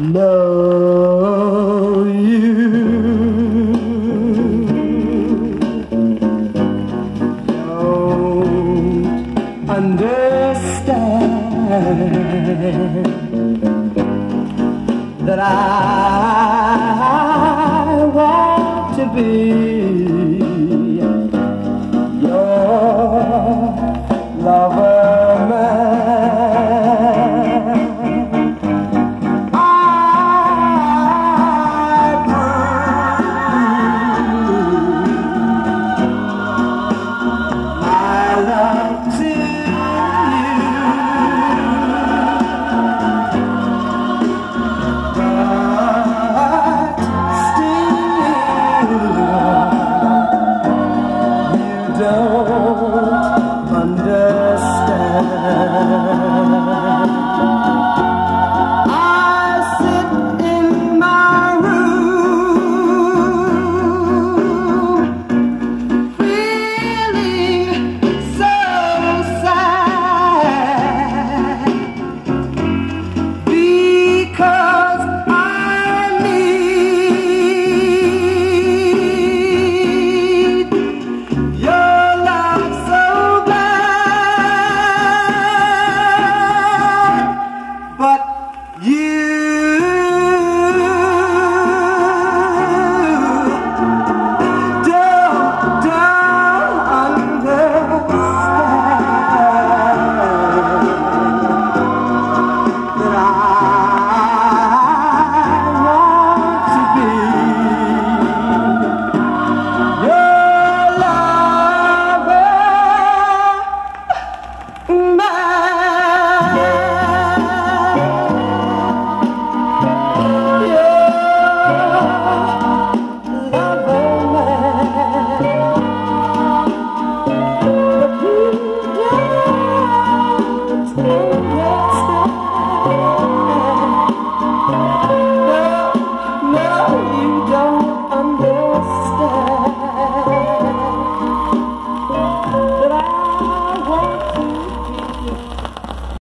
know you. Don't understand that I want to be. Because back.